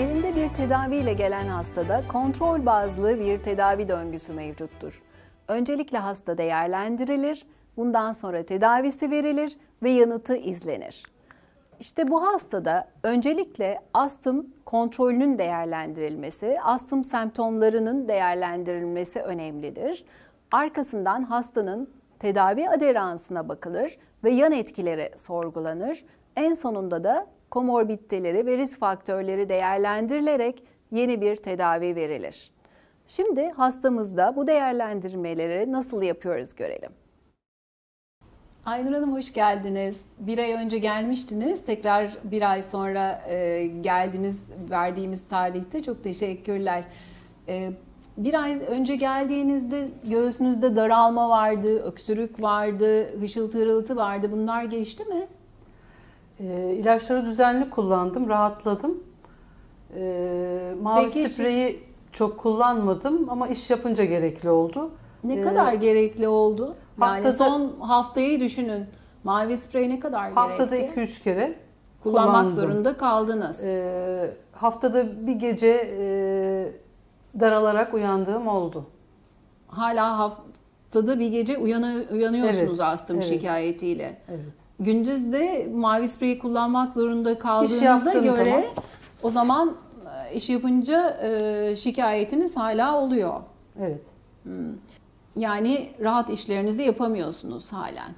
Elinde bir tedaviyle gelen hastada kontrol bazlı bir tedavi döngüsü mevcuttur. Öncelikle hasta değerlendirilir, bundan sonra tedavisi verilir ve yanıtı izlenir. İşte bu hastada öncelikle astım kontrolünün değerlendirilmesi, astım semptomlarının değerlendirilmesi önemlidir. Arkasından hastanın tedavi aderansına bakılır ve yan etkileri sorgulanır. En sonunda da komorbiditeleri ve risk faktörleri değerlendirilerek yeni bir tedavi verilir. Şimdi hastamızda bu değerlendirmeleri nasıl yapıyoruz görelim. Aynur Hanım hoş geldiniz. Bir ay önce gelmiştiniz. Tekrar bir ay sonra e, geldiniz verdiğimiz tarihte. Çok teşekkürler. E, bir ay önce geldiğinizde göğsünüzde daralma vardı, öksürük vardı, hışıltı hırıltı vardı. Bunlar geçti mi? E, ilaçları düzenli kullandım, rahatladım. E, mavi Peki, spreyi çok kullanmadım ama iş yapınca gerekli oldu. Ne ee, kadar gerekli oldu? Yani haftada, son haftayı düşünün. Mavi sprey ne kadar haftada gerekti? Haftada 2-3 kere kullanmak kullandım. zorunda kaldınız. Ee, haftada bir gece e, daralarak uyandığım oldu. Hala haftada bir gece uyanı, uyanıyorsunuz evet, astım evet. şikayetiyle. Evet. Gündüz de mavi spreyi kullanmak zorunda kaldığınıza göre zaman, o zaman e, iş yapınca e, şikayetiniz hala oluyor. Evet. Hmm. Yani rahat işlerinizi yapamıyorsunuz halen.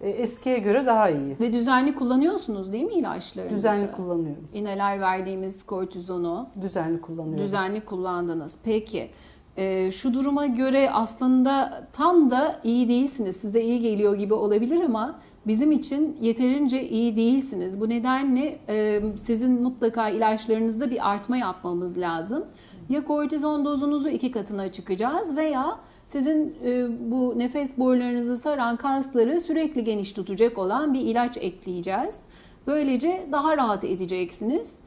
E, eskiye göre daha iyi. Ve düzenli kullanıyorsunuz değil mi ilaçlarınızı? Düzenli kullanıyorum. İğneler verdiğimiz kortizonu. Düzenli kullanıyorum. Düzenli kullandınız. Peki e, şu duruma göre aslında tam da iyi değilsiniz. Size iyi geliyor gibi olabilir ama bizim için yeterince iyi değilsiniz. Bu nedenle e, sizin mutlaka ilaçlarınızda bir artma yapmamız lazım. Ya kortizon dozunuzu iki katına çıkacağız veya sizin e, bu nefes borularınızı saran kasları sürekli geniş tutacak olan bir ilaç ekleyeceğiz. Böylece daha rahat edeceksiniz.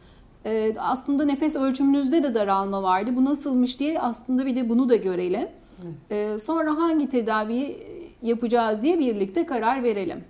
E, aslında nefes ölçümünüzde de daralma vardı. Bu nasılmış diye aslında bir de bunu da görelim. Evet. E, sonra hangi tedaviyi yapacağız diye birlikte karar verelim.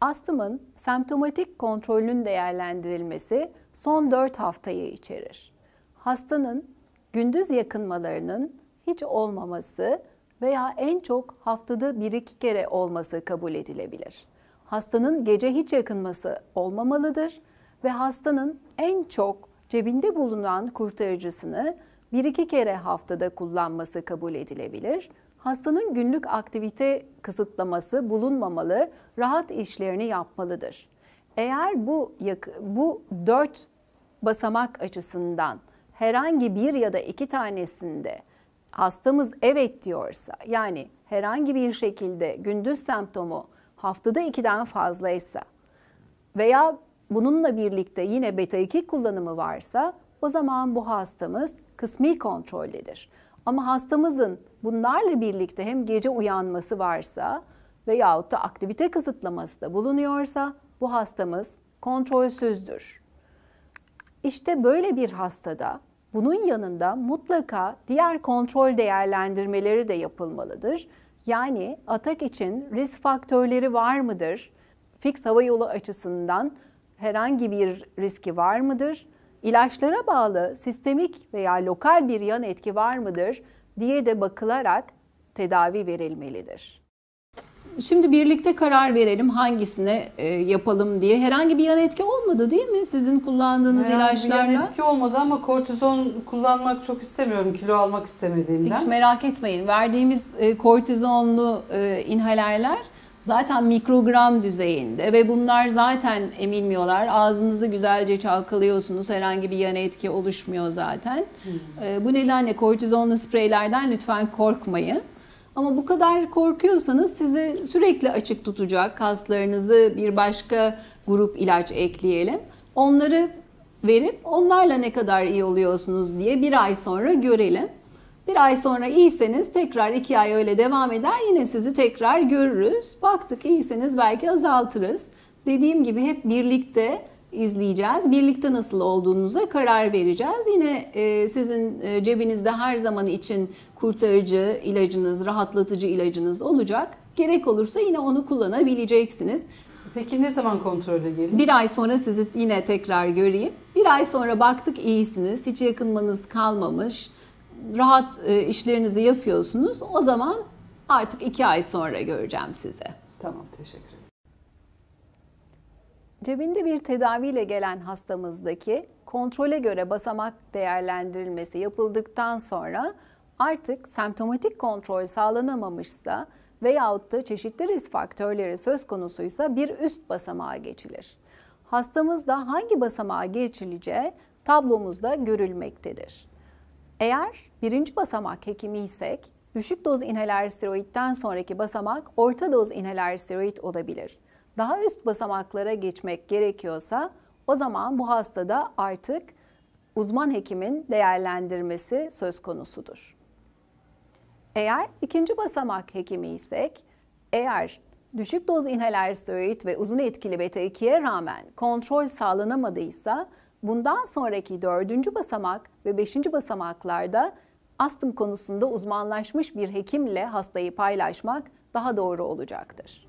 Astımın semptomatik kontrolünün değerlendirilmesi son 4 haftayı içerir. Hastanın gündüz yakınmalarının hiç olmaması veya en çok haftada bir iki kere olması kabul edilebilir. Hastanın gece hiç yakınması olmamalıdır ve hastanın en çok cebinde bulunan kurtarıcısını bir iki kere haftada kullanması kabul edilebilir. Hastanın günlük aktivite kısıtlaması bulunmamalı, rahat işlerini yapmalıdır. Eğer bu bu dört basamak açısından herhangi bir ya da iki tanesinde hastamız evet diyorsa yani herhangi bir şekilde gündüz semptomu haftada 2'den fazlaysa veya bununla birlikte yine beta 2 kullanımı varsa o zaman bu hastamız kısmi kontroldedir. Ama hastamızın bunlarla birlikte hem gece uyanması varsa veyahut da aktivite kısıtlaması da bulunuyorsa bu hastamız kontrolsüzdür. İşte böyle bir hastada bunun yanında mutlaka diğer kontrol değerlendirmeleri de yapılmalıdır. Yani atak için risk faktörleri var mıdır? Fix hava yolu açısından herhangi bir riski var mıdır? İlaçlara bağlı sistemik veya lokal bir yan etki var mıdır diye de bakılarak tedavi verilmelidir. Şimdi birlikte karar verelim hangisine e, yapalım diye. Herhangi bir yan etki olmadı değil mi sizin kullandığınız Herhangi ilaçlarla? Bir yan etki olmadı ama kortizon kullanmak çok istemiyorum kilo almak istemediğimden. Hiç merak etmeyin. Verdiğimiz e, kortizonlu e, inhalerler zaten mikrogram düzeyinde ve bunlar zaten emilmiyorlar. Ağzınızı güzelce çalkalıyorsunuz. Herhangi bir yan etki oluşmuyor zaten. Hmm. Bu nedenle kortizonlu spreylerden lütfen korkmayın. Ama bu kadar korkuyorsanız sizi sürekli açık tutacak kaslarınızı bir başka grup ilaç ekleyelim. Onları verip onlarla ne kadar iyi oluyorsunuz diye bir ay sonra görelim. Bir ay sonra iyiyseniz tekrar iki ay öyle devam eder. Yine sizi tekrar görürüz. Baktık iyiyseniz belki azaltırız. Dediğim gibi hep birlikte izleyeceğiz. Birlikte nasıl olduğunuza karar vereceğiz. Yine e, sizin e, cebinizde her zaman için kurtarıcı ilacınız, rahatlatıcı ilacınız olacak. Gerek olursa yine onu kullanabileceksiniz. Peki ne zaman kontrole gelin? Bir ay sonra sizi yine tekrar göreyim. Bir ay sonra baktık iyisiniz, hiç yakınmanız kalmamış, rahat e, işlerinizi yapıyorsunuz. O zaman artık iki ay sonra göreceğim sizi. Tamam, teşekkür ederim. Cebinde bir tedaviyle gelen hastamızdaki kontrole göre basamak değerlendirilmesi yapıldıktan sonra artık semptomatik kontrol sağlanamamışsa veyahut da çeşitli risk faktörleri söz konusuysa bir üst basamağa geçilir. Hastamızda hangi basamağa geçileceği tablomuzda görülmektedir. Eğer birinci basamak hekimi isek, düşük doz inhaler steroidden sonraki basamak orta doz inhaler steroid olabilir. Daha üst basamaklara geçmek gerekiyorsa o zaman bu hastada artık uzman hekimin değerlendirmesi söz konusudur. Eğer ikinci basamak hekimi isek, eğer düşük doz inhaler steroid ve uzun etkili beta 2'ye rağmen kontrol sağlanamadıysa bundan sonraki dördüncü basamak ve beşinci basamaklarda astım konusunda uzmanlaşmış bir hekimle hastayı paylaşmak daha doğru olacaktır.